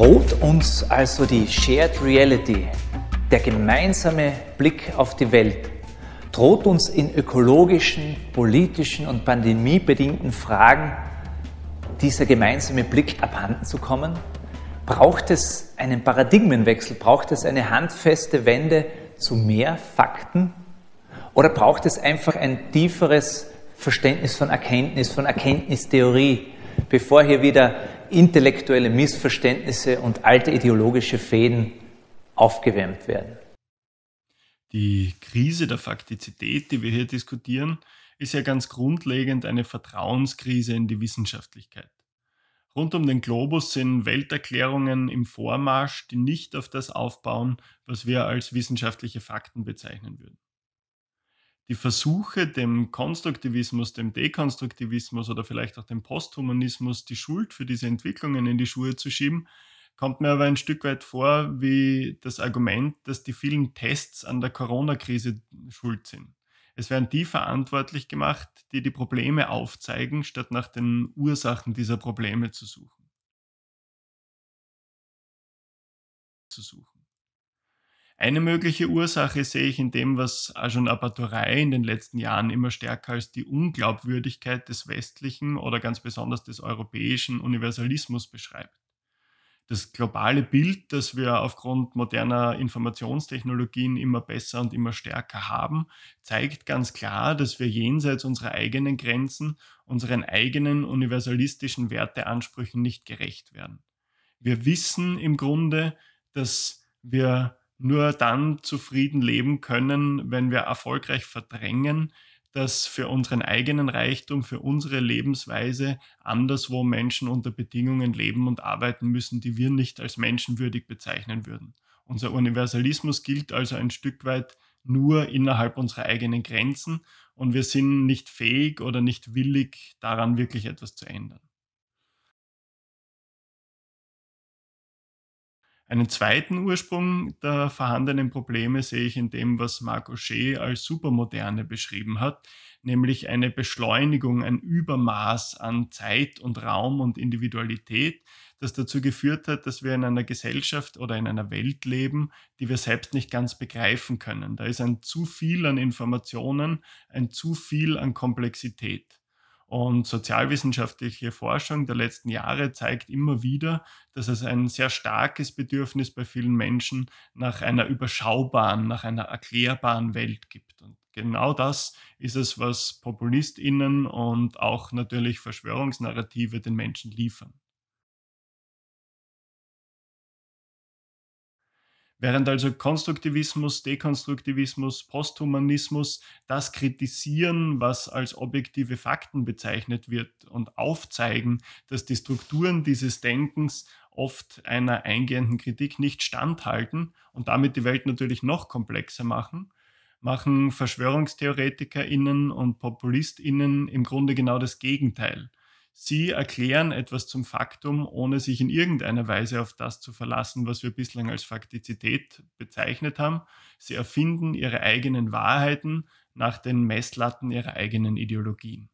Droht uns also die Shared Reality, der gemeinsame Blick auf die Welt, droht uns in ökologischen, politischen und pandemiebedingten Fragen dieser gemeinsame Blick abhanden zu kommen? Braucht es einen Paradigmenwechsel? Braucht es eine handfeste Wende zu mehr Fakten? Oder braucht es einfach ein tieferes Verständnis von Erkenntnis, von Erkenntnistheorie, bevor hier wieder intellektuelle Missverständnisse und alte ideologische Fäden aufgewärmt werden? Die Krise der Faktizität, die wir hier diskutieren, ist ja ganz grundlegend eine Vertrauenskrise in die Wissenschaftlichkeit. Rund um den Globus sind Welterklärungen im Vormarsch, die nicht auf das aufbauen, was wir als wissenschaftliche Fakten bezeichnen würden. Die Versuche, dem Konstruktivismus, dem Dekonstruktivismus oder vielleicht auch dem Posthumanismus die Schuld für diese Entwicklungen in die Schuhe zu schieben, kommt mir aber ein Stück weit vor wie das Argument, dass die vielen Tests an der Corona-Krise schuld sind. Es werden die verantwortlich gemacht, die die Probleme aufzeigen, statt nach den Ursachen dieser Probleme zu suchen. Zu suchen. Eine mögliche Ursache sehe ich in dem, was Ajahn Apatorai in den letzten Jahren immer stärker als die Unglaubwürdigkeit des westlichen oder ganz besonders des europäischen Universalismus beschreibt das globale Bild, das wir aufgrund moderner Informationstechnologien immer besser und immer stärker haben, zeigt ganz klar, dass wir jenseits unserer eigenen Grenzen, unseren eigenen universalistischen Werteansprüchen nicht gerecht werden. Wir wissen im Grunde, dass wir nur dann zufrieden leben können, wenn wir erfolgreich verdrängen, dass für unseren eigenen Reichtum, für unsere Lebensweise anderswo Menschen unter Bedingungen leben und arbeiten müssen, die wir nicht als menschenwürdig bezeichnen würden. Unser Universalismus gilt also ein Stück weit nur innerhalb unserer eigenen Grenzen und wir sind nicht fähig oder nicht willig, daran wirklich etwas zu ändern. Einen zweiten Ursprung der vorhandenen Probleme sehe ich in dem, was Marc Auger als Supermoderne beschrieben hat, nämlich eine Beschleunigung, ein Übermaß an Zeit und Raum und Individualität, das dazu geführt hat, dass wir in einer Gesellschaft oder in einer Welt leben, die wir selbst nicht ganz begreifen können. Da ist ein zu viel an Informationen, ein zu viel an Komplexität. Und sozialwissenschaftliche Forschung der letzten Jahre zeigt immer wieder, dass es ein sehr starkes Bedürfnis bei vielen Menschen nach einer überschaubaren, nach einer erklärbaren Welt gibt. Und genau das ist es, was PopulistInnen und auch natürlich Verschwörungsnarrative den Menschen liefern. Während also Konstruktivismus, Dekonstruktivismus, Posthumanismus das kritisieren, was als objektive Fakten bezeichnet wird und aufzeigen, dass die Strukturen dieses Denkens oft einer eingehenden Kritik nicht standhalten und damit die Welt natürlich noch komplexer machen, machen Verschwörungstheoretikerinnen und PopulistInnen im Grunde genau das Gegenteil. Sie erklären etwas zum Faktum, ohne sich in irgendeiner Weise auf das zu verlassen, was wir bislang als Faktizität bezeichnet haben. Sie erfinden ihre eigenen Wahrheiten nach den Messlatten ihrer eigenen Ideologien.